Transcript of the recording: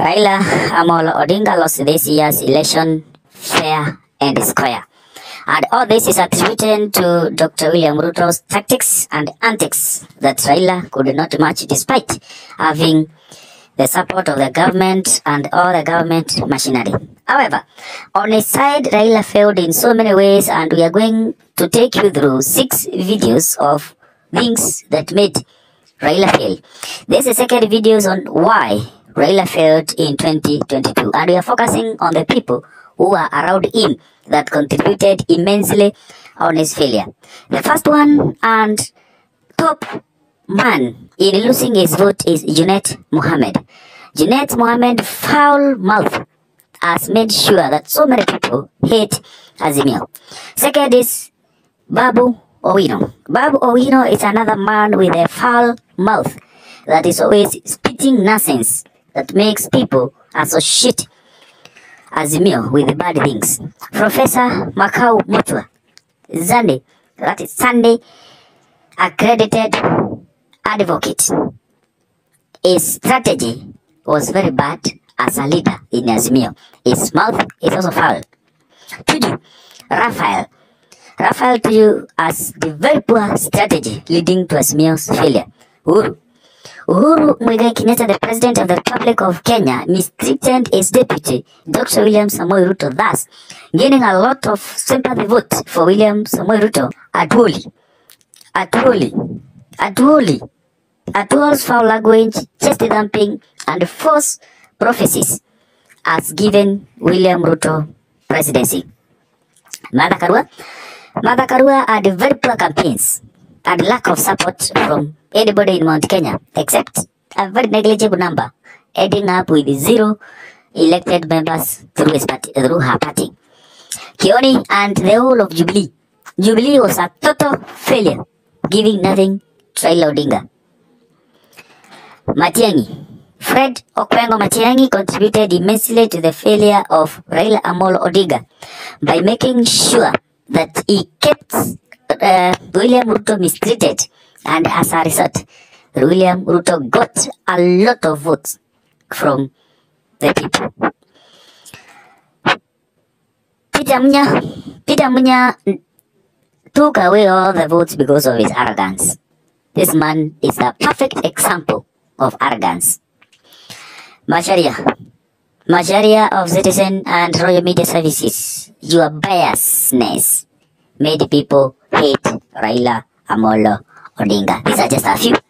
Raila Amolo Odinga lost this year's election fair and square. And all this is attributed to Dr. William Ruto's tactics and antics that Raila could not match despite having the support of the government and all the government machinery. However, on his side, Raila failed in so many ways and we are going to take you through six videos of things that made Raila fail. This is second videos on why Raila failed in 2022 and we are focusing on the people who are around him that contributed immensely on his failure. The first one and top man in losing his vote is Junet Mohammed. Junet Mohammed foul mouth has made sure that so many people hate Azimio. Second is Babu Owino. Babu Owino is another man with a foul mouth that is always spitting nonsense that makes people associate Azimio with bad things. Professor Makau Mutua, Zande, that is Sunday, accredited advocate. His strategy was very bad as a leader in Azimio. His mouth is also foul. Tuju, Raphael. Raphael Tuju has the very poor strategy leading to Azimio's failure. Uhuru. Uhuru Muigai Kenyatta, the President of the Republic of Kenya, mistreated his deputy, Dr. William Samoei Ruto, thus gaining a lot of sympathy vote for William Samoei Ruto at Woli. At Woli. At Woli. At Woli's foul language, chest thumping, and false prophecies has given William Ruto presidency. Martha Karua. Martha Karua had very poor campaigns and lack of support from anybody in Mount Kenya except a very negligible number, ending up with zero elected members through, his party, through her party. Kioni and the whole of Jubilee. Jubilee was a total failure, giving nothing to Raila Odinga. Matiang'i. Fred Okengo Matiang'i contributed immensely to the failure of Raila Amolo Odinga by making sure that he kept uh, William Ruto mistreated and as a result, William Ruto got a lot of votes from the people. Peter Munya, Peter Munya took away all the votes because of his arrogance. This man is a perfect example of arrogance. Macharia, Macharia of Citizen and Royal Media Services, your biasness made people hate Raila Amolo Odinga. These are just a few.